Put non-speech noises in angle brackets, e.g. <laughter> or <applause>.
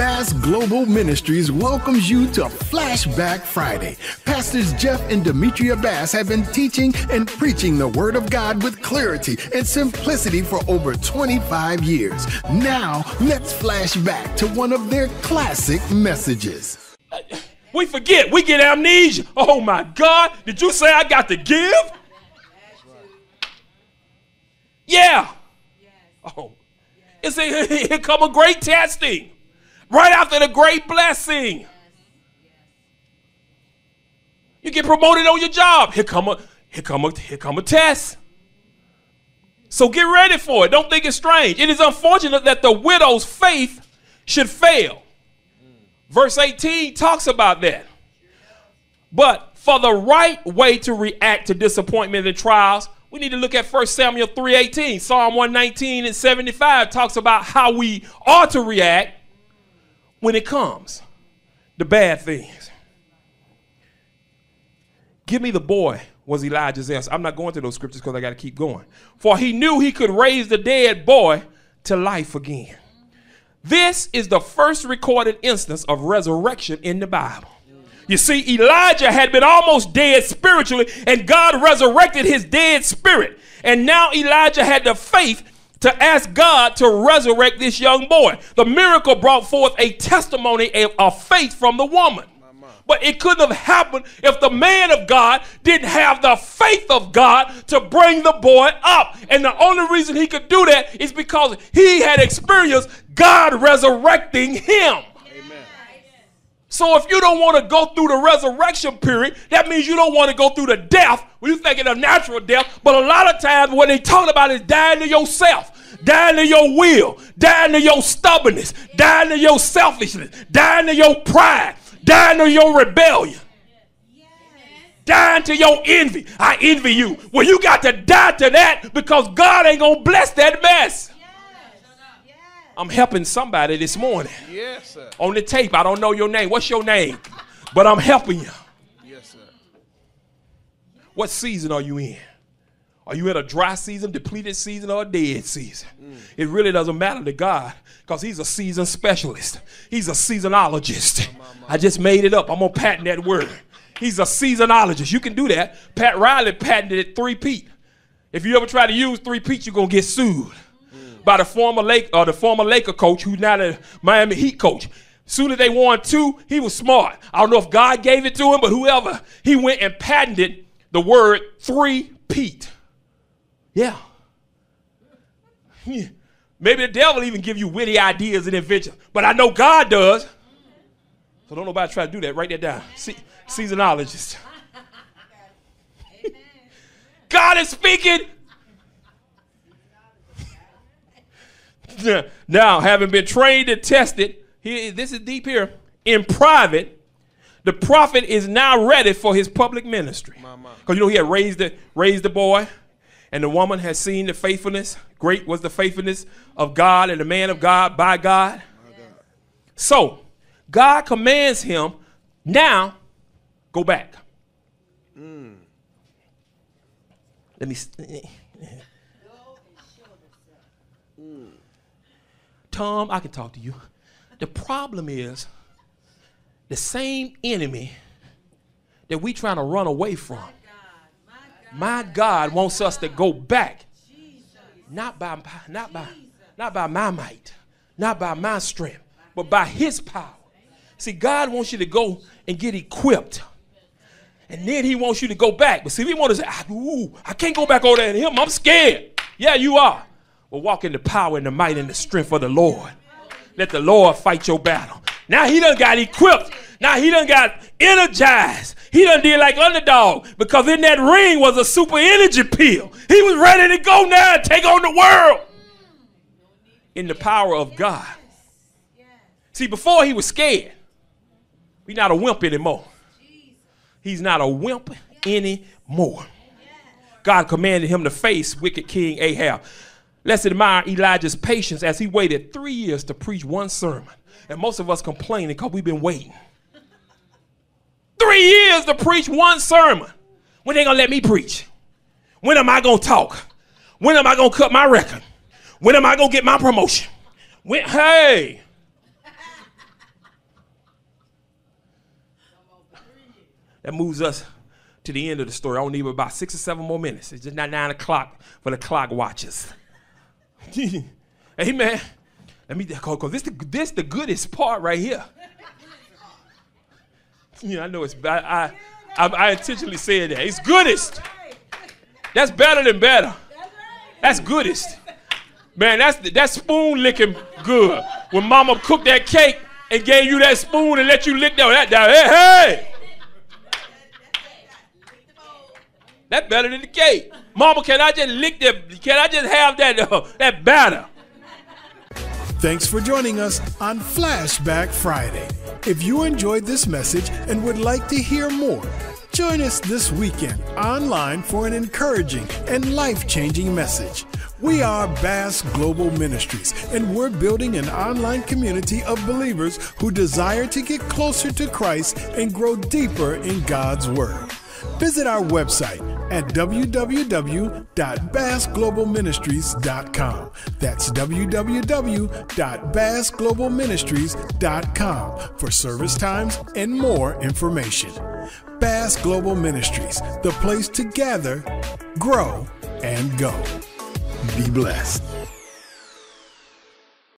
Bass Global Ministries welcomes you to Flashback Friday. Pastors Jeff and Demetria Bass have been teaching and preaching the Word of God with clarity and simplicity for over 25 years. Now, let's flash back to one of their classic messages. We forget, we get amnesia. Oh my God, did you say I got to give? Yeah. Oh, it's a, <laughs> here come a great testing right after the great blessing. You get promoted on your job. Here come a here come a here come a test. So get ready for it. Don't think it's strange. It is unfortunate that the widow's faith should fail. Verse 18 talks about that. But for the right way to react to disappointment and trials, we need to look at 1 Samuel 3:18. Psalm 119 and 75 talks about how we ought to react when it comes. The bad things. Give me the boy, was Elijah's answer. I'm not going to those scriptures because I got to keep going. For he knew he could raise the dead boy to life again. This is the first recorded instance of resurrection in the Bible. You see, Elijah had been almost dead spiritually, and God resurrected his dead spirit. And now Elijah had the faith to ask God to resurrect this young boy. The miracle brought forth a testimony of faith from the woman. But it couldn't have happened if the man of God didn't have the faith of God to bring the boy up. And the only reason he could do that is because he had experienced God resurrecting him. So if you don't want to go through the resurrection period, that means you don't want to go through the death. When you're thinking of natural death, but a lot of times what they talk about is dying to yourself, dying to your will, dying to your stubbornness, dying to your selfishness, dying to your pride, dying to your rebellion. Dying to your envy. I envy you. Well, you got to die to that because God ain't going to bless that mess. I'm helping somebody this morning. Yes, sir. On the tape, I don't know your name. What's your name? But I'm helping you. Yes, sir. What season are you in? Are you in a dry season, depleted season, or a dead season? Mm. It really doesn't matter to God because He's a season specialist. He's a seasonologist. I just made it up. I'm going to patent that word. He's a seasonologist. You can do that. Pat Riley patented it three-peat. If you ever try to use three-peat, you're going to get sued by the former Lake or uh, the former Laker coach who's now the Miami Heat coach. Soon as they won two, he was smart. I don't know if God gave it to him, but whoever, he went and patented the word three Pete. Yeah. Maybe the devil even give you witty ideas and inventions, but I know God does. So don't nobody try to do that. Write that down. See, seasonologist. <laughs> God is speaking <laughs> now, having been trained and tested, he, this is deep here, in private, the prophet is now ready for his public ministry. Because you know he had raised the, raised the boy, and the woman has seen the faithfulness. Great was the faithfulness of God and the man of God by God. God. So, God commands him, now go back. Mm. Let me. Eh, eh, eh. Tom, I can talk to you. The problem is the same enemy that we trying to run away from. My God wants us to go back. Not by not by not by my might, not by my strength, but by his power. See, God wants you to go and get equipped. And then he wants you to go back. But see, if he wants to say, ah, Ooh, I can't go back over there to him, I'm scared. Yeah, you are will walk in the power and the might and the strength of the Lord. Let the Lord fight your battle. Now he done got equipped. Now he done got energized. He done did like underdog because in that ring was a super energy pill. He was ready to go now and take on the world in the power of God. See, before he was scared. He's not a wimp anymore. He's not a wimp anymore. God commanded him to face wicked King Ahab. Let's admire Elijah's patience as he waited three years to preach one sermon. And most of us complaining because we've been waiting. three years to preach one sermon. When they gonna let me preach? When am I gonna talk? When am I gonna cut my record? When am I gonna get my promotion? When hey. That moves us to the end of the story. I only need about six or seven more minutes. It's just not nine o'clock for the clock watchers. <laughs> Amen. Let me because this the this the goodest part right here. Yeah, I know it's bad. I, I, I intentionally said that. It's goodest. That's better than better. That's goodest. Man, that's that's spoon licking good. When mama cooked that cake and gave you that spoon and let you lick that, that, that hey, hey. That's better than the cake. Mama, can I just lick that? Can I just have that uh, that batter? Thanks for joining us on Flashback Friday. If you enjoyed this message and would like to hear more, join us this weekend online for an encouraging and life changing message. We are Bass Global Ministries, and we're building an online community of believers who desire to get closer to Christ and grow deeper in God's Word. Visit our website at www.bassglobalministries.com. That's www.bassglobalministries.com for service times and more information. Bass Global Ministries, the place to gather, grow, and go. Be blessed.